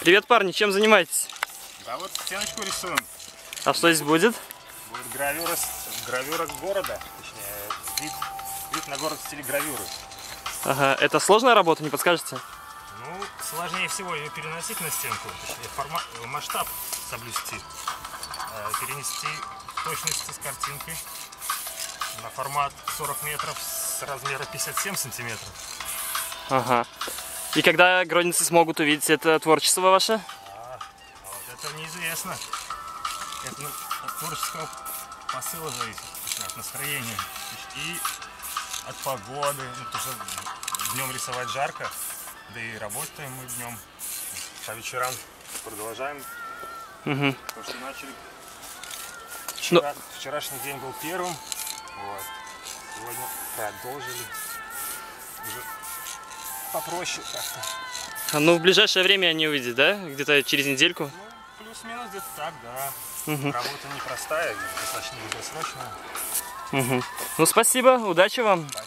Привет, парни, чем занимаетесь? Да вот стеночку рисуем. А что здесь будет? Будет гравюра, гравюра города, точнее, вид, вид на город в стиле гравюры. Ага, это сложная работа, не подскажете? Ну, сложнее всего ее переносить на стенку, точнее, формат, масштаб соблюсти, э, перенести точности с картинкой на формат 40 метров с размера 57 сантиметров. Ага. И когда гродницы смогут увидеть это творчество ваше? А вот это неизвестно. Это ну, от творческого посыла зависит, от настроения и от погоды. Ну, потому что днем рисовать жарко, да и работаем мы днем. По вечерам продолжаем, Угу. потому что начали. Ну- Вчера, Вчерашний день был первым, вот. Сегодня продолжили. Уже попроще как-то. Ну, в ближайшее время они увидят, да? Где-то через недельку? Ну, плюс-минус где-то так, да. Мгм. Работа непростая, достаточно долгосрочная. Угу. Ну, спасибо, удачи вам. Спасибо.